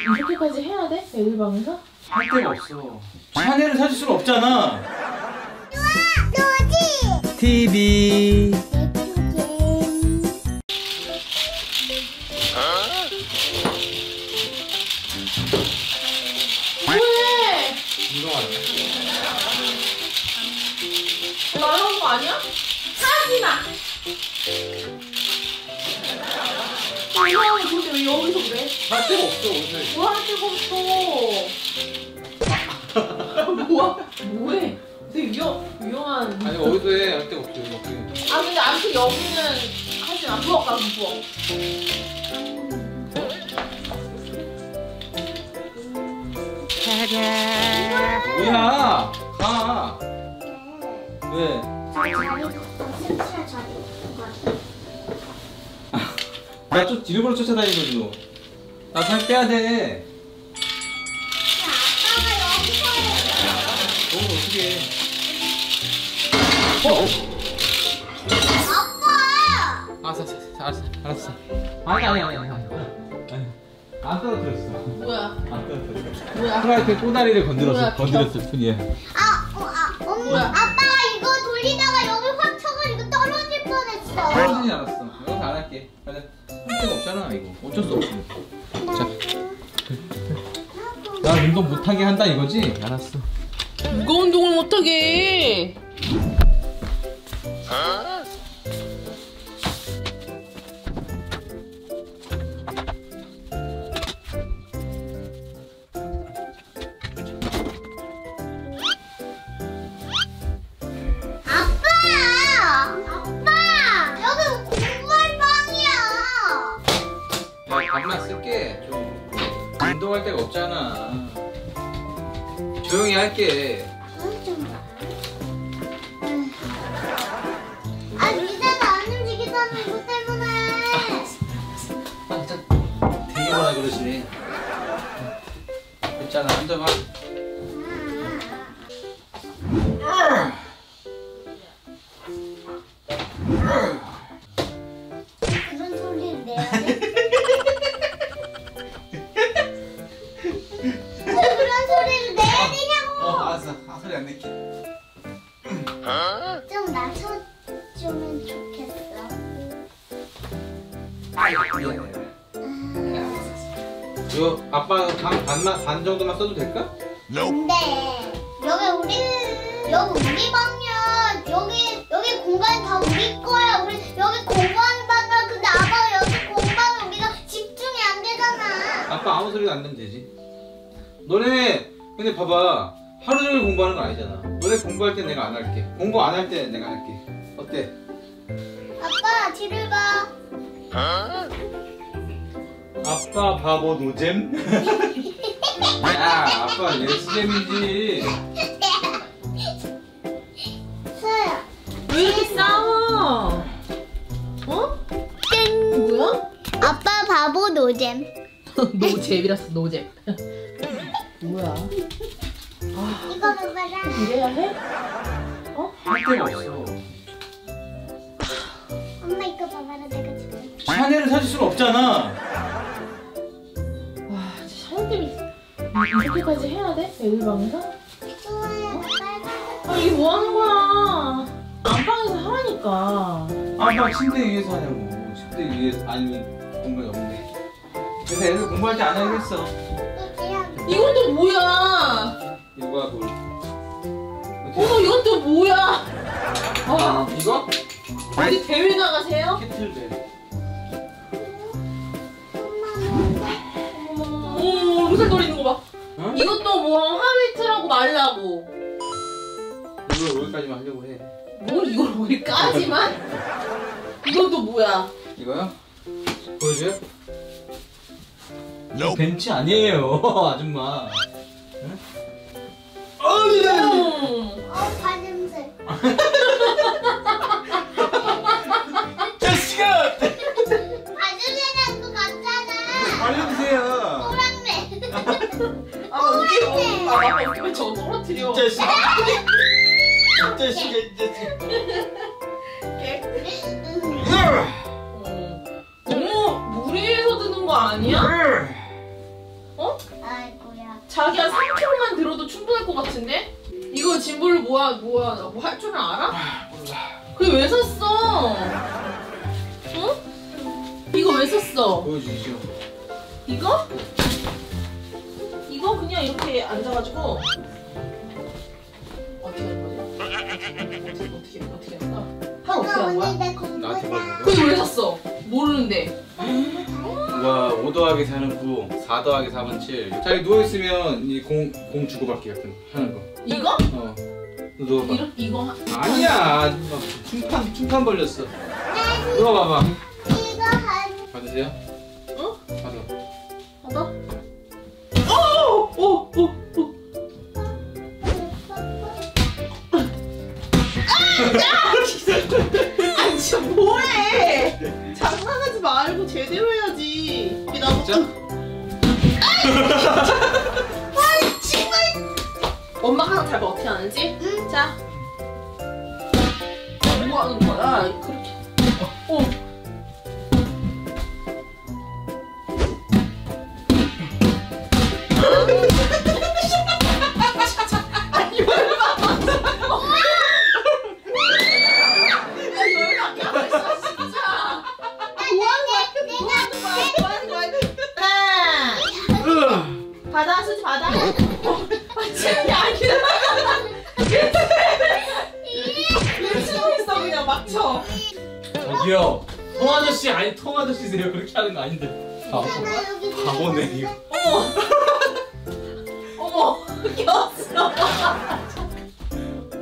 이렇게까지 해야 돼? 애들 방에서? 할 데가 없어. 샤넬을 사줄 수는 없잖아. 노지. TV. 왜? 운동하네. 말하는 거 아니야? 하지 마. 이상하게 근데 왜 여기서 그래? 할 데가 없어 오늘. 데가 없어. 뭐야? 뭐해? 되게 위험, 위험한. 아니 어디서 해? 할 데가 없어 여기. 아 근데 아무튼 여기는 하지 마. 부엌 가서 부엌. 뭐야? 가. 왜? 나 쫓, 일부러 너. 나살 빼야 돼. 너 어떻게 해? 아빠. 알았어, 알았어, 알았어. 아니, 아니, 아니, 아니. 아니. 안 떨어뜨렸어. 뭐야? 안 떨어뜨렸어. 뭐야? 프라이팬 꼬다리를 건드렸어. 뭐야, 건드렸을 뿐이야. 아, 어, 아, 엄마, 뭐야? 아빠가 이거 돌리다가 여기 확 쳐가지고 떨어질 뻔했어. 떨어지지 않았어. 할게. 가자. 할 데가 없잖아, 이거. 어쩔 수 없어. 자. 나 운동 못하게 한다 이거지? 알았어. 누가 운동을 못하게 해? 야, 밥만 쓸게. 좀 운동할 데가 없잖아. 조용히 할게. 아, 니네가 안 움직이잖아, 이거 때문에. 아, 되게 뭐라 그러시네. 됐잖아, 앉아봐. 소리 안 낼게. 좀 낮춰주면 좋겠어. 아이고, 미안해. 이거 아빠 반, 반만, 반 정도만 써도 될까? 근데 여기 우리 여기 우리 방이야. 여기 여기 공간 다 우리 거야. 우리 여기 공부하는 방이야. 근데 아빠가 여기 공부하면 우리가 집중이 안 되잖아. 아빠 아무 소리가 안 내면 되지. 너네, 근데 봐봐. 하루 종일 공부하는 거 아니잖아. 너네 공부할 때 내가 안 할게. 공부 안 할 때 내가 할게. 어때? 아빠 뒤를 봐. 아빠 바보 노잼? 야, 아빠 예스잼이지. 서야. 왜 이렇게 싸워? 어? 뭐야? 아빠 바보 노잼. 노잼이라서 노잼. 이래야 해? 어? 할 데가 없어. 엄마 이거 봐봐라. 내가 지금. 샤넬을 사줄 수는 없잖아. 와, 진짜 샤넬 때문에 이렇게까지 해야 돼? 애들 방에서? 좋아요. 빨간 아, 이게 뭐 하는 거야? 안방에서 하라니까. 아빠 침대 위에서 하냐고. 침대 위에 아니면 공간이 없네. 그래서 애들 공부할 때 안 하기로 했어. 이건 또 뭐야? 이거가 뭘? 어머, 이건 또 뭐야? 아, 이거? 어디 대회 나가세요? 캐틀벨. 어머, 루살돌 있는 거 봐. 응? 이것도 뭐 하위트라고 말라고. 이걸 여기까지만 하려고 해. 뭐 이걸 어디까지만? 이건 또 뭐야? 이거요? 보여줘요? 벤치 아니에요, 아줌마. 어, 발 냄새. 자식아! 아, 뭐? 아, 아빠 웃기면 저 떨어뜨려. 자식. 자식아, 이 자식. 어. 너무 무리해서 드는 거 아니야? 어? 아이고야. 자기야 3kg만 들어도 충분할 것 같은데? 이거 짐볼로 뭐야 뭐야 뭐 할 줄은 알아? 몰라. 그게 왜 샀어? 응? 이거 왜 샀어? 보여주시죠. 이거? 이거 그냥 이렇게 앉아가지고 어떻게 할 거야? 어떻게 어떻게 어떻게 할까? 한 어떻게 한 거야? 나한테. 보여줘. 그거 왜 샀어? 모르는데. 와, 5 더하기 4는 9, 4 더하기 4는 7. 자기 누워있으면 이 공, 공 주고받기 같은 거 하는 거. 이거? 어. 너 누워봐. 이거 하- 아니야. 충판, 충판 벌렸어. 누워봐봐. 이거 한 받으세요? 어? 받아. 하다? 오! 오! 오! 오! 아 해야지. 이게 나 진짜? 엄마가 항상 잘 봐. 어떻게 하는지? 응. 자. 뭐 하는 거야? 그렇게. 어. 저기요. 통 아저씨 아니 통 아저씨세요. 그렇게 하는 거 아닌데. 바보. 하나 여기 바보네 이거. 어머. 어머, 꼈어.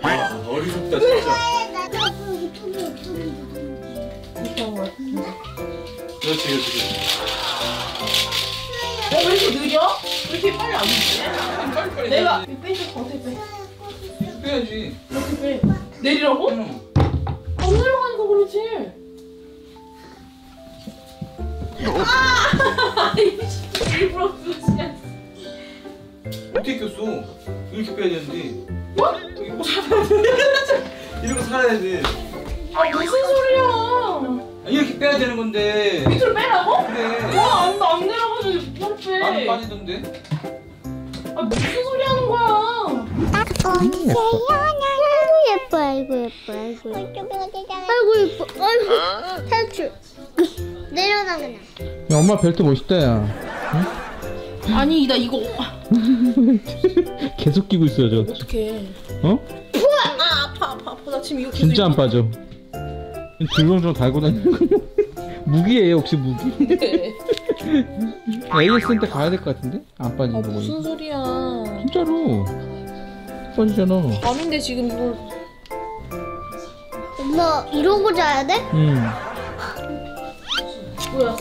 와 어리석다 진짜. 그렇지 그렇지. 어, 왜 이렇게 느려? 왜 이렇게 빨리 안? 빨리 빨리. 내가 빼줘, 더 빼. 빼야지. 이렇게 빼. 내리라고? 응. 안 내려가는 거 그러지. 아! 일부러 그러지. 어떻게 꼈어? 이렇게 빼야 되는데. 뭐? 이거 살아야 돼. 이러고 살아야 돼. 아, 무슨 소리야? 아, 이렇게 빼야 되는 건데. 밑으로 빼라고? 그래. 와, 안, 안 내려가는데 뭘 빼? 나는 빠지던데. 아, 무슨 소리 하는 거야? 아이고 예뻐 아이고 예뻐 아이고 아이고 예뻐 아이고 탈출 내려놔 그냥 야, 엄마 벨트 멋있다 야. 아니, 나 이거 계속 끼고 있어요 저. 어떡해. 어? 아, 아파, 아파, 아파. 나 지금 이거 계속 진짜 안 빠져. 줄렁줄렁 달고 다니는 거. 무기예요 혹시 무기? 이렇게. AS한테 가야 될 것 같은데? 안 아, 빠지는 거 무슨. 소리야. 진짜로. 빠지잖아. 밤인데 지금 이걸. 엄마 이러고 자야 돼? 응. 뭐야?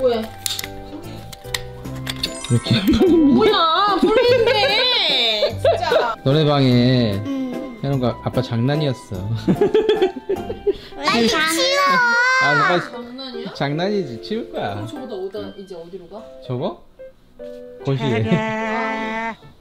뭐야? 이렇게 안 빠집니다. 뭐야? 풀리는데. 진짜. 너네 방에 응 해놓은 거 아빠 장난이었어. 빨리 치워 아, 빨리 장난이야? 장난이지. 치울 그럼 거야. 저보다 오다 이제 어디로 가? 저거? 거실에.